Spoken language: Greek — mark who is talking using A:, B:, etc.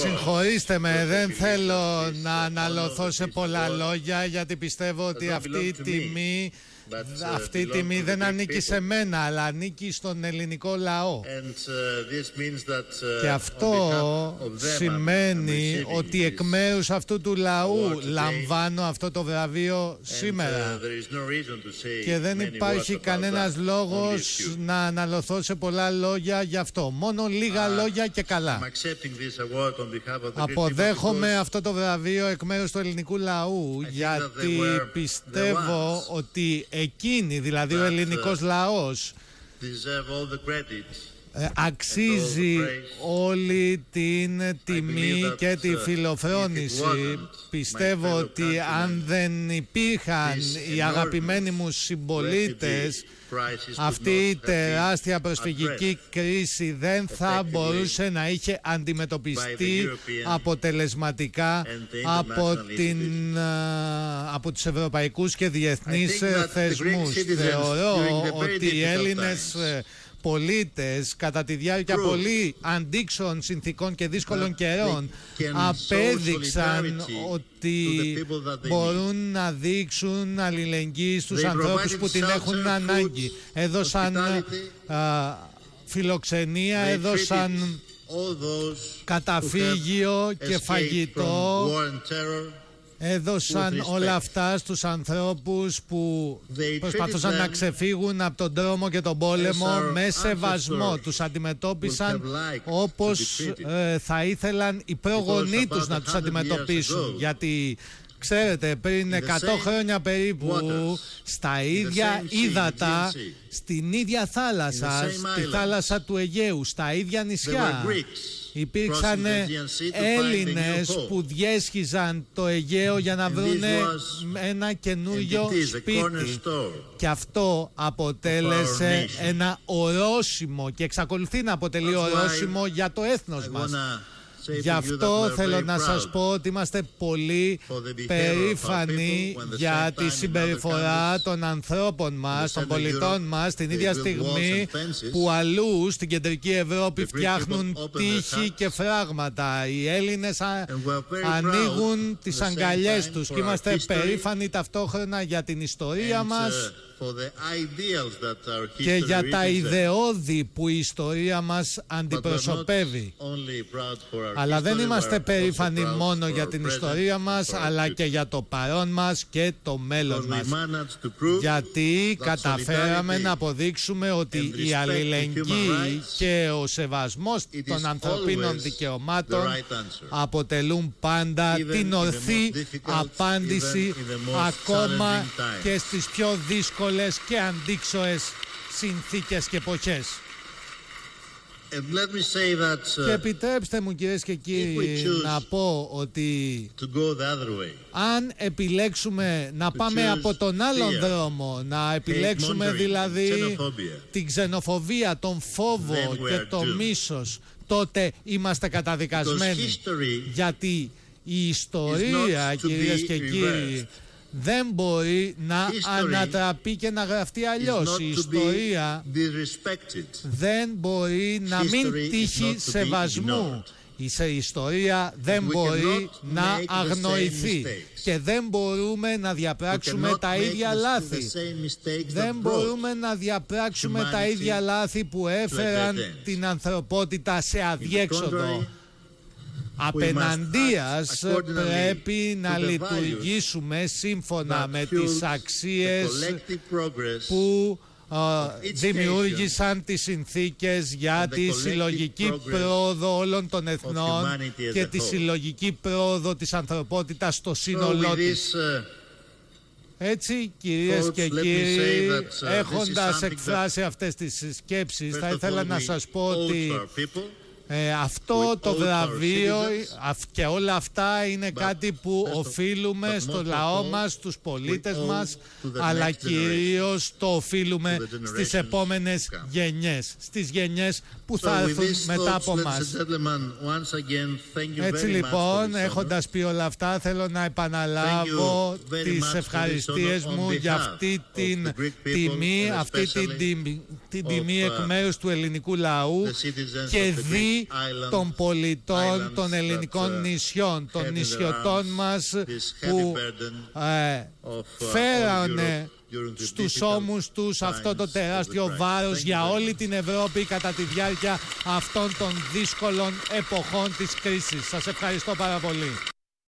A: Συγχωρήστε με, δεν θέλω να αναλωθώ σε πολλά λόγια γιατί πιστεύω ότι αυτή η τιμή
B: uh,
A: αυτή η τιμή δεν ανήκει σε μένα αλλά ανήκει στον ελληνικό λαό. Και αυτό σημαίνει ότι εκ μέρους αυτού του λαού λαμβάνω αυτό το βραβείο σήμερα. Και δεν υπάρχει κανένας λόγος να αναλωθώ σε πολλά λόγια γι' αυτό. Μόνο λίγα λόγια και καλά. Αποδέχομαι αυτό το βραβείο εκ μέρους του ελληνικού λαού γιατί πιστεύω ότι εκείνοι, δηλαδή ο ελληνικός λαός, ε, αξίζει όλη την τιμή και τη φιλοφρόνηση. Πιστεύω ότι αν δεν υπήρχαν οι αγαπημένοι μου συμπολίτες αυτή η τεράστια προσφυγική κρίση δεν θα μπορούσε να είχε αντιμετωπιστεί αποτελεσματικά από, την, από τους ευρωπαϊκούς και διεθνείς θεσμούς. Θεωρώ ότι οι Έλληνες πολίτες κατά τη διάρκεια πολύ αντίξεων συνθήκων και δύσκολων καιρών απέδειξαν ότι μπορούν να δείξουν αλληλεγγύη στους ανθρώπους που την έχουν ανάγκη. Έδωσαν φιλοξενία, έδωσαν καταφύγιο και φαγητό έδωσαν όλα αυτά στους ανθρώπους που προσπαθούσαν να ξεφύγουν από τον δρόμο και τον πόλεμο με σεβασμό. Τους αντιμετώπισαν όπως ε, θα ήθελαν οι προγονείς τους να τους αντιμετωπίσουν. Γιατί Ξέρετε, πριν 100 χρόνια περίπου, στα ίδια ύδατα, στην ίδια θάλασσα, στη θάλασσα του Αιγαίου, στα ίδια νησιά, υπήρξαν Έλληνες που διέσχιζαν το Αιγαίο για να βρουν ένα καινούριο σπίτι. Και αυτό αποτέλεσε ένα ορόσημο και εξακολουθεί να αποτελεί ορόσημο για το έθνος μας. Γι' αυτό θέλω να σας πω ότι είμαστε πολύ περήφανοι για τη συμπεριφορά των ανθρώπων μας, των πολιτών μας, την ίδια στιγμή που αλλού στην κεντρική Ευρώπη φτιάχνουν τείχη και φράγματα. Οι Έλληνες ανοίγουν τις αγκαλιές τους και είμαστε περήφανοι ταυτόχρονα για την ιστορία μας και για τα ιδεώδη που η ιστορία μας αντιπροσωπεύει. Αλλά δεν είμαστε περήφανοι μόνο για την ιστορία μας, αλλά και για το παρόν μας και το μέλλον μας. Γιατί καταφέραμε να αποδείξουμε ότι η αλληλεγγύη και ο σεβασμός των ανθρωπίνων δικαιωμάτων αποτελούν πάντα την ορθή απάντηση ακόμα και στις πιο δύσκολες δύσκολες και αντίξωες συνθήκες και εποχές.
B: Uh,
A: και επιτρέψτε μου κυρίες και κύριοι να πω ότι αν επιλέξουμε να πάμε από τον άλλον δρόμο, να επιλέξουμε δηλαδή την ξενοφοβία, τον φόβο και το μίσος, τότε είμαστε καταδικασμένοι. Γιατί η ιστορία κυρίες και κύριοι δεν μπορεί να ανατραπεί και να γραφτεί αλλιώς. Η ιστορία δεν μπορεί να μην τύχει σεβασμού. Η ιστορία δεν μπορεί να αγνοηθεί και δεν μπορούμε να διαπράξουμε τα ίδια λάθη. Δεν μπορούμε να διαπράξουμε τα ίδια λάθη που έφεραν την ανθρωπότητα σε αδιέξοδο. Απέναντίας πρέπει να λειτουργήσουμε σύμφωνα με τις αξίες που δημιούργησαν τις συνθήκες για τη συλλογική πρόοδο όλων των εθνών και τη συλλογική πρόοδο της ανθρωπότητας στο σύνολό της. Uh, Έτσι, κυρίες και κύριοι, uh, έχοντας εκφράσει αυτές τις σκέψεις, θα ήθελα να σας πω ότι ε, αυτό το βραβείο και όλα αυτά είναι κάτι που οφείλουμε στο λαό μας, στους πολίτες μας, αλλά κυρίως το οφείλουμε στις επόμενες γενιές, στις γενιές που θα έρθουν μετά από μας. Έτσι λοιπόν, έχοντας πει όλα αυτά, θέλω να επαναλάβω τις ευχαριστίες μου για αυτή την τιμή, αυτή την τιμή εκ μέρους του ελληνικού λαού και δι ψυχή των πολιτών των ελληνικών uh, νησιών, των νησιωτών μας που ε, uh, φέρανε στους ώμους τους αυτό το τεράστιο βάρος για όλη την Ευρώπη κατά τη διάρκεια αυτών των δύσκολων εποχών της κρίσης. Σας ευχαριστώ πάρα πολύ.